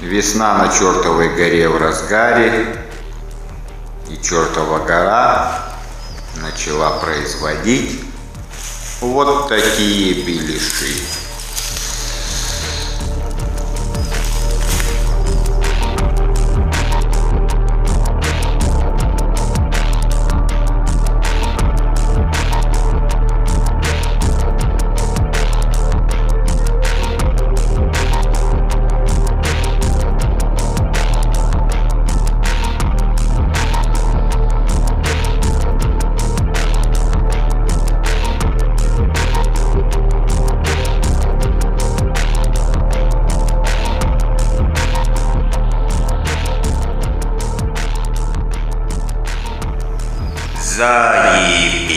Весна на чертовой горе в разгаре, и чертова гора начала производить вот такие беляши. Zagib.